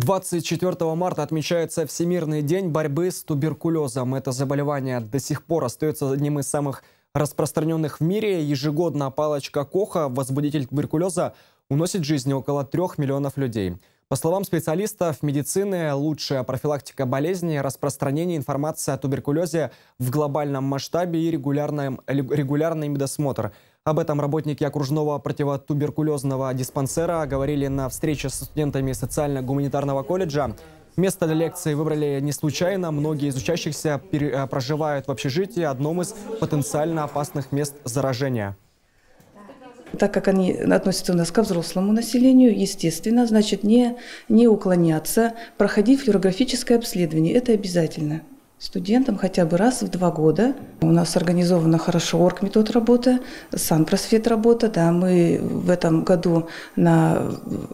24 марта отмечается Всемирный день борьбы с туберкулезом. Это заболевание до сих пор остается одним из самых распространенных в мире. Ежегодно палочка Коха, возбудитель туберкулеза, уносит жизни около трех миллионов людей. По словам специалистов медицины, лучшая профилактика болезни – распространение информации о туберкулезе в глобальном масштабе и регулярный, регулярный медосмотр. Об этом работники окружного противотуберкулезного диспансера говорили на встрече с студентами социально-гуманитарного колледжа. Место для лекции выбрали не случайно. Многие из учащихся проживают в общежитии, одном из потенциально опасных мест заражения. Так как они относятся у нас ко взрослому населению, естественно, значит, не, не уклоняться, проходить флюорографическое обследование. Это обязательно. Студентам хотя бы раз в два года. У нас организована хорошо оргметод работа, санпросвет работа. Да, мы в этом году на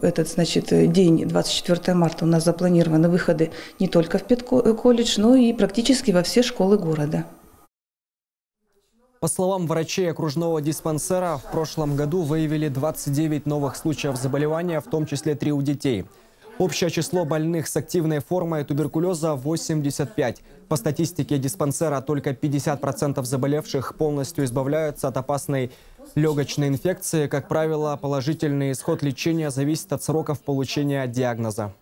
этот значит, день, 24 марта, у нас запланированы выходы не только в педколледж, но и практически во все школы города. По словам врачей окружного диспансера, в прошлом году выявили 29 новых случаев заболевания, в том числе 3 у детей. Общее число больных с активной формой туберкулеза 85. По статистике диспансера только 50% заболевших полностью избавляются от опасной легочной инфекции. Как правило, положительный исход лечения зависит от сроков получения диагноза.